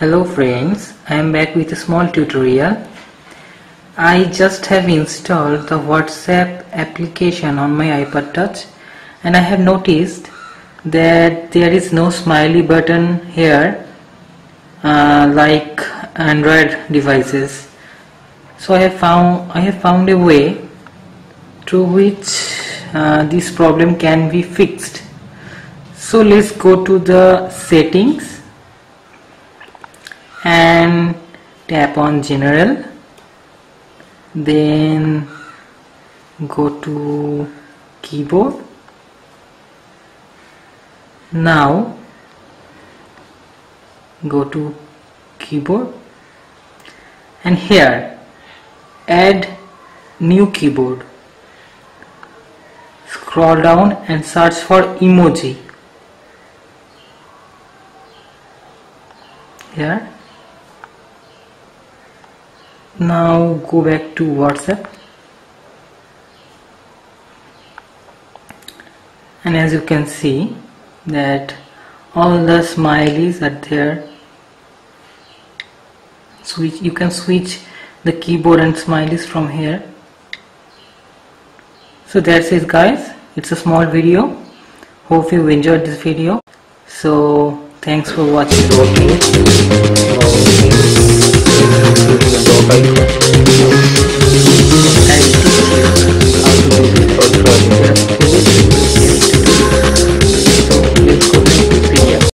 Hello friends, I am back with a small tutorial. I just have installed the WhatsApp application on my iPod touch and I have noticed that there is no smiley button here uh, like Android devices. So I have found I have found a way through which uh, this problem can be fixed. So let's go to the settings and tap on general. Then go to keyboard. Now go to keyboard. And here add new keyboard. Scroll down and search for emoji. Here now go back to whatsapp. And as you can see that all the smileys are there. Switch you can switch the keyboard and smileys from here. So that's it guys. It's a small video. Hope you enjoyed this video. So thanks for watching How